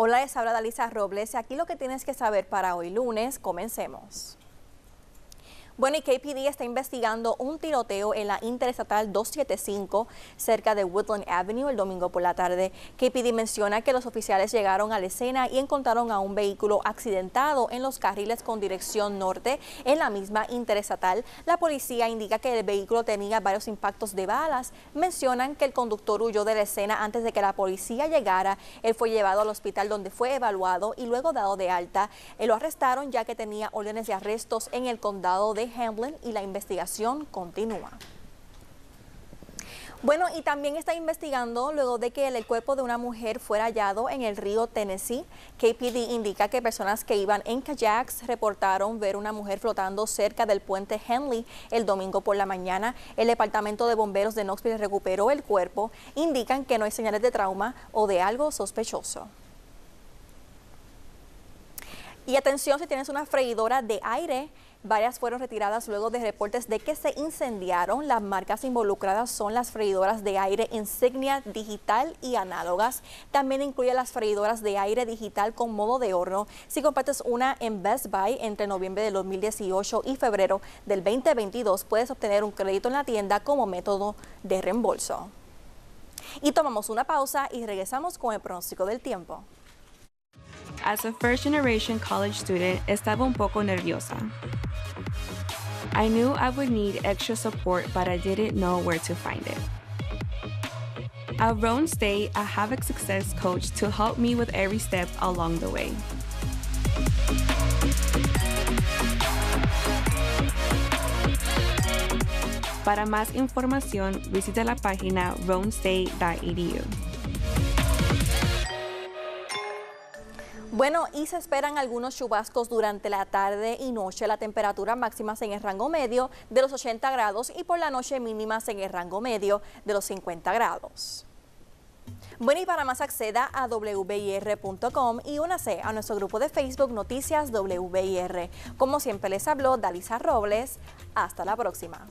Hola, les habla Dalisa Robles. Aquí lo que tienes que saber para hoy lunes, comencemos. Bueno, y KPD está investigando un tiroteo en la Interestatal 275 cerca de Woodland Avenue el domingo por la tarde. KPD menciona que los oficiales llegaron a la escena y encontraron a un vehículo accidentado en los carriles con dirección norte en la misma Interestatal. La policía indica que el vehículo tenía varios impactos de balas. Mencionan que el conductor huyó de la escena antes de que la policía llegara. Él fue llevado al hospital donde fue evaluado y luego dado de alta. Él lo arrestaron ya que tenía órdenes de arrestos en el condado de Hamlin y la investigación continúa. Bueno, y también está investigando luego de que el cuerpo de una mujer fuera hallado en el río Tennessee. KPD indica que personas que iban en kayaks reportaron ver una mujer flotando cerca del puente Henley el domingo por la mañana. El departamento de bomberos de Knoxville recuperó el cuerpo. Indican que no hay señales de trauma o de algo sospechoso. Y atención si tienes una freidora de aire, varias fueron retiradas luego de reportes de que se incendiaron. Las marcas involucradas son las freidoras de aire insignia digital y análogas. También incluye las freidoras de aire digital con modo de horno. Si compartes una en Best Buy entre noviembre del 2018 y febrero del 2022, puedes obtener un crédito en la tienda como método de reembolso. Y tomamos una pausa y regresamos con el pronóstico del tiempo. As a first generation college student, estaba un poco nerviosa. I knew I would need extra support, but I didn't know where to find it. At Roan State, I have a success coach to help me with every step along the way. Para más información, visita la página roanstate.edu. Bueno, y se esperan algunos chubascos durante la tarde y noche. La temperatura máximas en el rango medio de los 80 grados y por la noche mínimas en el rango medio de los 50 grados. Bueno, y para más acceda a wbir.com y únase a nuestro grupo de Facebook Noticias WBIR. Como siempre les habló Dalisa Robles. Hasta la próxima.